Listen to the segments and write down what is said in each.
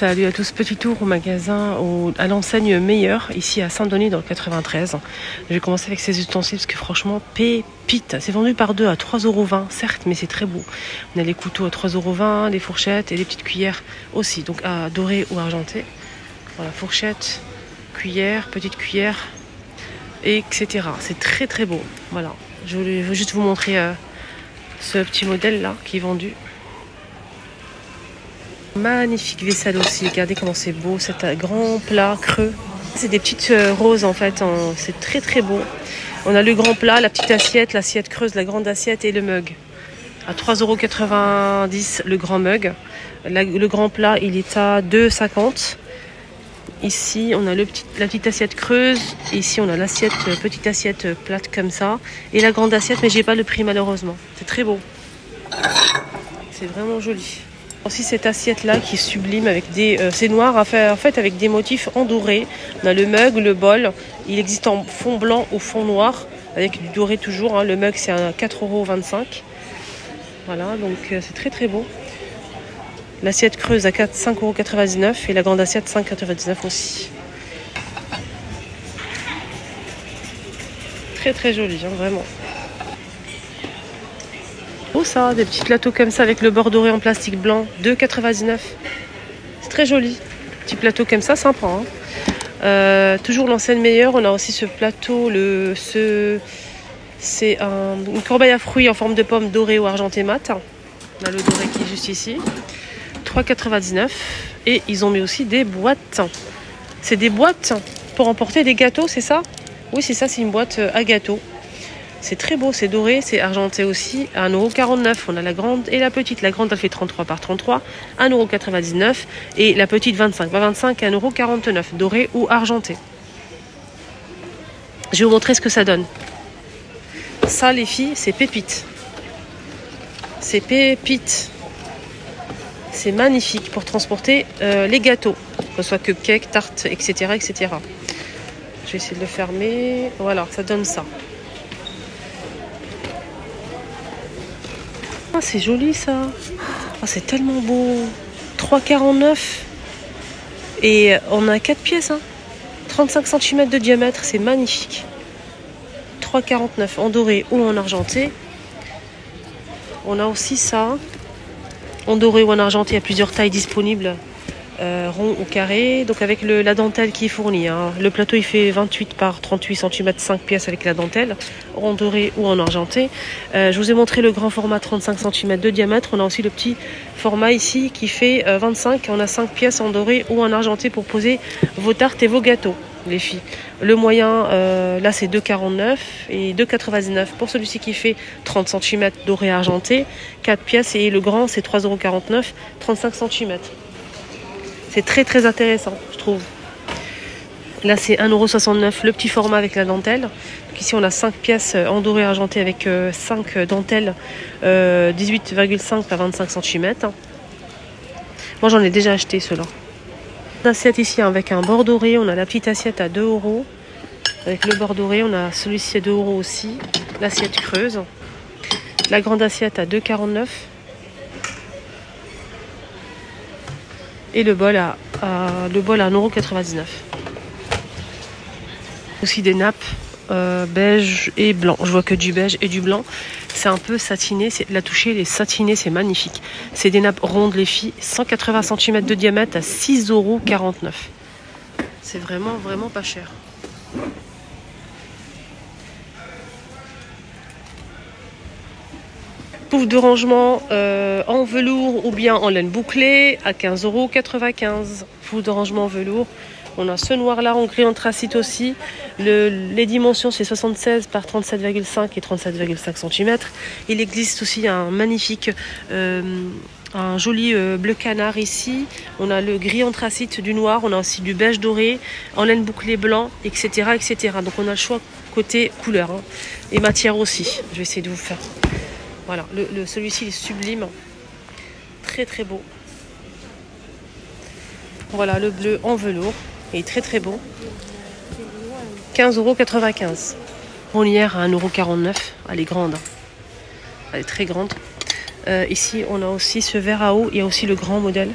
Salut à tous, petit tour au magasin, à l'enseigne Meilleur, ici à Saint-Denis dans le 93. Je vais commencer avec ces ustensiles parce que franchement, pépite. C'est vendu par deux à 3,20€, certes, mais c'est très beau. On a les couteaux à 3,20€, les fourchettes et les petites cuillères aussi, donc à doré ou argenté. Voilà, fourchette, cuillère, petite cuillère, etc. C'est très très beau. Voilà, je veux juste vous montrer euh, ce petit modèle là qui est vendu. Magnifique vaisselle aussi. Regardez comment c'est beau, cet grand plat creux. C'est des petites euh, roses en fait. C'est très très beau. On a le grand plat, la petite assiette, l'assiette creuse, la grande assiette et le mug. À 3,90€ le grand mug. Le grand plat, il est à 2,50€. Ici, on a le la petite assiette creuse. Ici, on a l'assiette, euh, petite assiette euh, plate comme ça. Et la grande assiette, mais j'ai pas le prix malheureusement. C'est très beau. C'est vraiment joli. Aussi cette assiette là qui est sublime avec des euh, c'est noir en fait avec des motifs en doré. On a le mug, le bol. Il existe en fond blanc ou fond noir avec du doré toujours. hein. Le mug c'est à 4,25€. Voilà donc euh, c'est très très beau. L'assiette creuse à 4 5,99€ et la grande assiette 5,99€ aussi. Très très joli hein, vraiment. Oh ça, des petits plateaux comme ça avec le bord doré en plastique blanc, 2,99. C'est très joli. Petit plateau comme ça, sympa. hein. Euh, toujours l'enseigne meilleure. On a aussi ce plateau, le, ce, c'est un- une corbeille à fruits en forme de pomme dorée ou argenté mat. On a le doré qui est juste ici. 3,99. Et ils ont mis aussi des boîtes. C'est des boîtes pour emporter des gâteaux, c'est ça? Oui, c'est ça, c'est une boîte euh, à gâteaux. C'est très beau, c'est doré, c'est argenté aussi, à 1,49€. On a la grande et la petite. La grande, elle fait 33 par 33, 1,99€. Et la petite, 25 par 25, 1,49€. Doré ou argenté. Je vais vous montrer ce que ça donne. Ça, les filles, c'est pépite. C'est pépite. C'est magnifique pour transporter euh, les gâteaux, que ce soit cupcake, tarte, etc., etc. Je vais essayer de le fermer. Voilà, ça donne ça. Ah, c'est joli ça. Ah, c'est tellement beau. 3,49. Et on a 4 pièces. Hein. 35 cm de diamètre, c'est magnifique. 3,49 en doré ou en argenté. On a aussi ça. En doré ou en argenté, il y a plusieurs tailles disponibles. Euh, rond ou carré, donc avec la dentelle qui est fournie. hein. Le plateau il fait 28 par 38 cm, 5 pièces avec la dentelle, en doré ou en argenté. Euh, je vous ai montré le grand format 35 cm de diamètre. On a aussi le petit format ici qui fait euh, 25. On a 5 pièces en doré ou en argenté pour poser vos tartes et vos gâteaux, les filles. Le moyen, euh, là c'est 2,49 et 2,99 pour celui-ci qui fait 30 cm doré argenté. 4 pièces et le grand c'est 3,49€, 35 cm. C'est très très intéressant, je trouve. Là, c'est 1,69€ le petit format avec la dentelle. Ici, on a 5 pièces euh, en doré argenté avec 5 dentelles euh, 18,5 par 25 cm. Moi, j'en ai déjà acheté ceux-là. Assiette ici avec un bord doré. On a la petite assiette à 2 euros. Avec le bord doré, on a celui-ci à 2 euros aussi. L'assiette creuse. La grande assiette à 2,49. Et le bol à, le bol à 1,99€. Aussi des nappes euh, beige et blanc. Je vois que du beige et du blanc. C'est un peu satiné. La toucher, les satinés, c'est magnifique. C'est des nappes rondes, les filles. 180 cm de diamètre à 6,49€. C'est vraiment, vraiment pas cher. Pouf de rangement euh, en velours ou bien en laine bouclée à 15,95€. Pouf de rangement en velours. On a ce noir là en gris anthracite aussi. Le- les dimensions c'est 76 par 37,5 et 37,5 cm. Il existe aussi un magnifique, euh, un joli euh, bleu canard ici. On a le gris anthracite du noir. On a aussi du beige doré, en laine bouclée blanc, etc. etc. Donc on a le choix côté couleur hein. et matière aussi. Je vais essayer de vous faire. Voilà, le, celui-ci est sublime. Très très beau. Voilà le bleu en velours. Il est très très beau. 15,95€. Ronnière à 1,49€. Elle est grande. hein. Elle est très grande. Euh, ici, on a aussi ce verre à eau. Il y a aussi le grand modèle.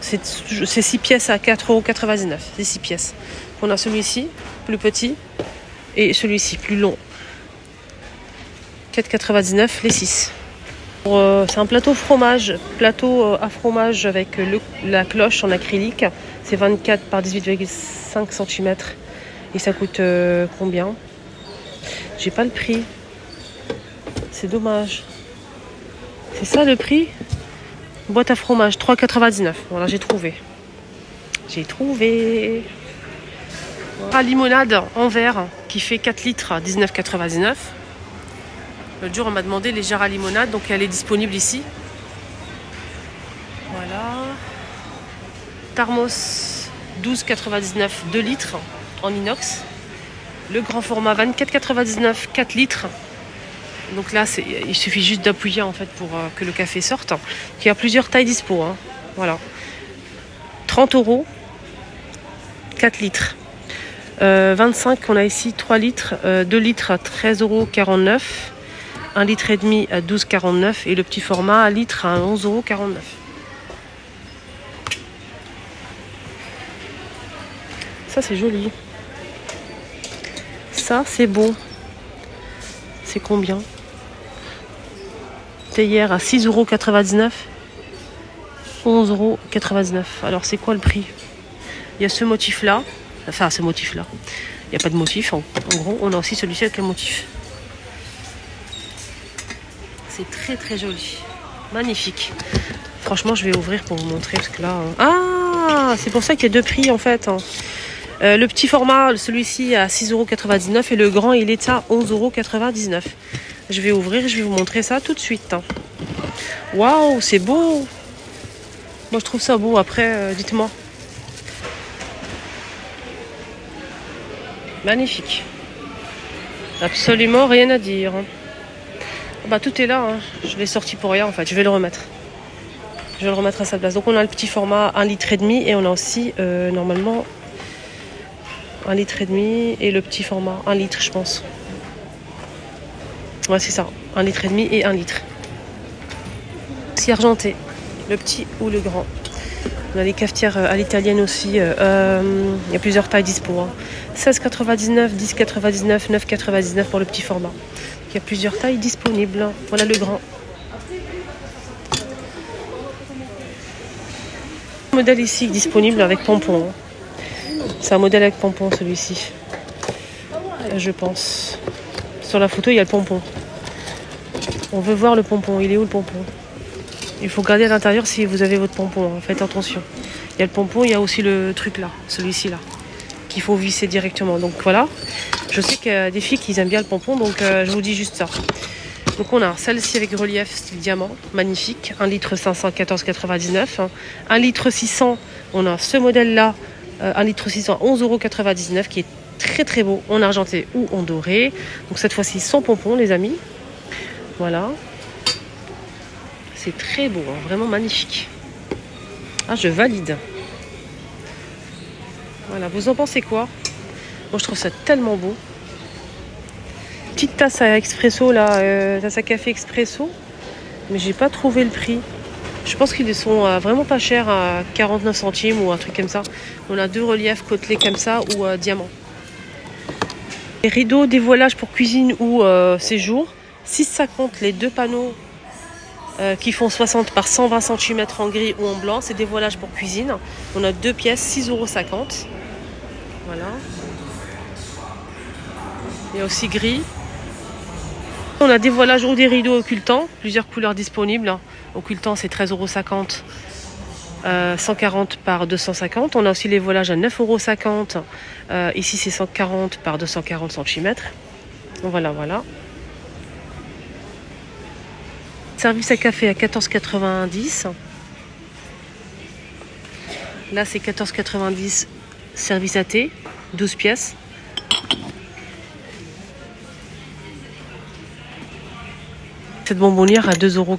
C'est 6 pièces à 4,99€. C'est 6 pièces. On a celui-ci, plus petit, et celui-ci, plus long. 4,99 les 6. Euh, c'est un plateau fromage, plateau euh, à fromage avec la cloche en acrylique. C'est 24 par 18,5 cm. Et ça coûte euh, combien? J'ai pas le prix. C'est dommage. C'est ça le prix? Boîte à fromage, 3,99. Voilà, j'ai trouvé. J'ai trouvé. La limonade en verre qui fait 4 litres à 19,99. Le jour, on m'a demandé les jarres à limonade, donc elle est disponible ici. Voilà. Thermos 12,99, 2 litres en inox. Le grand format 24,99, 4 litres. Donc là, il suffit juste d'appuyer en fait pour euh, que le café sorte. Il y a plusieurs tailles dispo. Hein. Voilà. 30 euros, 4 litres. 25, euh, on a ici 3 litres, 2 euh, litres à 13,49 euros. 1 litre et demi à 12,49 et le petit format 1 litre à 11,49 euros. Ça c'est joli. Ça c'est beau. C'est combien? Hier à 6,99€. 11,99€. Alors c'est quoi le prix? Il y a ce motif là. Enfin ce motif là. Il n'y a pas de motif. En, gros, on a aussi celui-ci avec un motif. C'est très très joli. Magnifique. Franchement, je vais ouvrir pour vous montrer parce que là. Hein. Ah C'est pour ça qu'il y a deux prix en fait. Hein. Euh, le petit format, celui-ci à 6,99€ et le grand il est à 11,99€. Je vais ouvrir, je vais vous montrer ça tout de suite. Hein. Waouh, c'est beau. Moi, je trouve ça beau. Après, euh, dites-moi. Magnifique. Absolument rien à dire. Hein. Bah, tout est là. Hein. Je l'ai sorti pour rien, en fait. Je vais le remettre. Je vais le remettre à sa place. Donc, on a le petit format 1 litre et demi et on a aussi, euh, normalement, 1 litre et demi et le petit format 1 litre, je pense. Ouais, c'est ça. Un litre et demi et un litre. Si argenté, le petit ou le grand. On a les cafetières euh, à l'italienne aussi. Euh, il y a plusieurs tailles dispo. Hein. 16,99, 10,99, 9,99 pour le petit format. Il y a plusieurs tailles disponibles. Voilà le grand. Modèle ici disponible avec pompon. Hein. C'est un modèle avec pompon celui-ci. Je pense. Sur la photo, il y a le pompon. On veut voir le pompon. Il est où le pompon? Il faut garder à l'intérieur si vous avez votre pompon. Hein. Faites attention. Il y a le pompon, il y a aussi le truc là, celui-ci là, qu'il faut visser directement. Donc voilà. Je sais a des filles qui aiment bien le pompon, donc euh, je vous dis juste ça. Donc on a celle-ci avec relief style diamant, magnifique, 1 litre 514,99. 1 litre 600, on a ce modèle là, 1 euh, litre 600, 11,99€ qui est très très beau en argenté ou en doré. Donc cette fois-ci sans pompon les amis. Voilà. C'est très beau, hein, vraiment magnifique. Ah je valide. Voilà, vous en pensez quoi? Moi je trouve ça tellement beau. Petite tasse à expresso là, euh, tasse à café expresso. Mais j'ai pas trouvé le prix. Je pense qu'ils sont euh, vraiment pas chers à 49 centimes ou un truc comme ça. On a deux reliefs côtelés comme ça ou euh, diamant. Les rideaux dévoilage pour cuisine ou euh, séjour. 6,50 les deux panneaux qui font 60 par 120 cm en gris ou en blanc. C'est dévoilage pour cuisine. On a deux pièces, 6,50 euros. Voilà. Il y a aussi gris. On a dévoilage ou des rideaux occultants, plusieurs couleurs disponibles. Occultant c'est 13,50 euros 140 euh, par 250. On a aussi les voilages à 9,50 euros. Euh, ici, c'est 140 par 240 cm. Voilà, voilà. Service à café à 14,90. Là, c'est 14,90 service à thé, 12 pièces. Cette bonbonnière à 2,80 euros.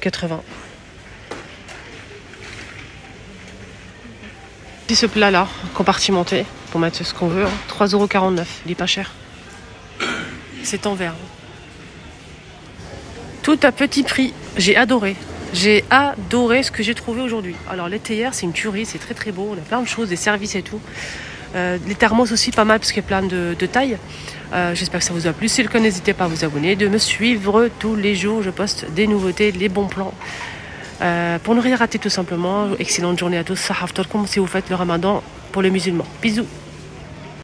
ce plat là, compartimenté, pour mettre ce qu'on veut, 3,49€, hein. il est pas cher. C'est en verre. Tout à petit prix, j'ai adoré. J'ai adoré ce que j'ai trouvé aujourd'hui. Alors les théières, c'est une tuerie, c'est très très beau. On a plein de choses, des services et tout. Euh, les thermos aussi pas mal parce qu'il y a plein de, tailles. Euh, J'espère que ça vous a plu. Si le cas, n'hésitez pas à vous abonner, de me suivre tous les jours. Je poste des nouveautés, les bons plans. Euh, pour ne rien rater tout simplement, excellente journée à tous. Sahaf si vous faites le ramadan pour les musulmans. Bisous